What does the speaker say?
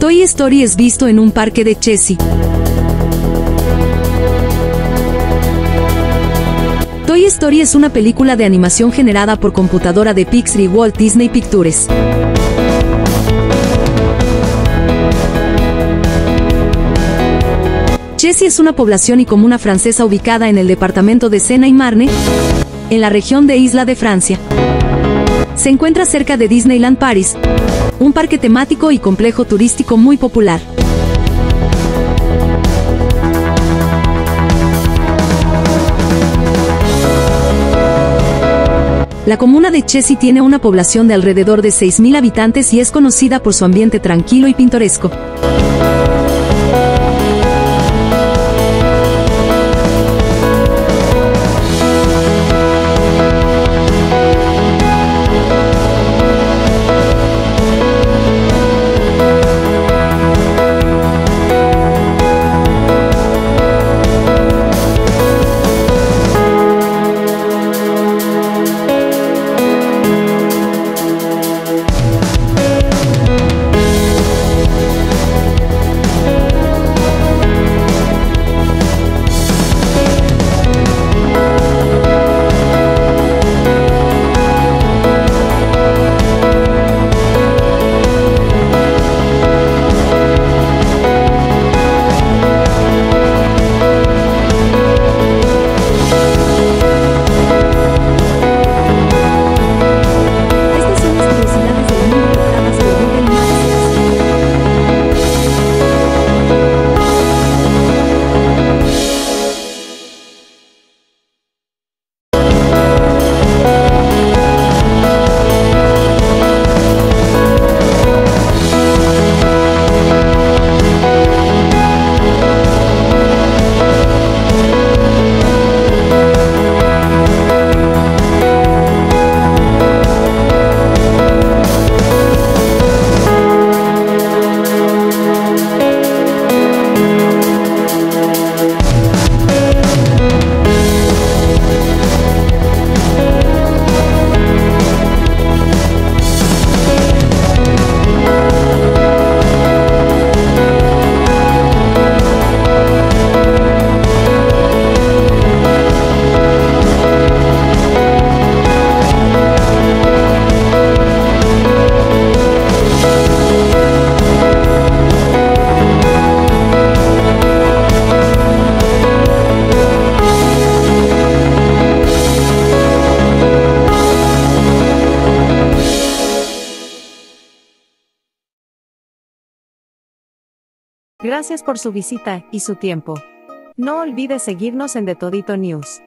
Toy Story es visto en un parque de Chessy. Toy Story es una película de animación generada por computadora de Pixar y Walt Disney Pictures. Chessy es una población y comuna francesa ubicada en el departamento de Sena y Marne, en la región de Isla de Francia. Se encuentra cerca de Disneyland Paris, un parque temático y complejo turístico muy popular. La comuna de Chessy tiene una población de alrededor de 6.000 habitantes y es conocida por su ambiente tranquilo y pintoresco. Gracias por su visita y su tiempo. No olvide seguirnos en The Todito News.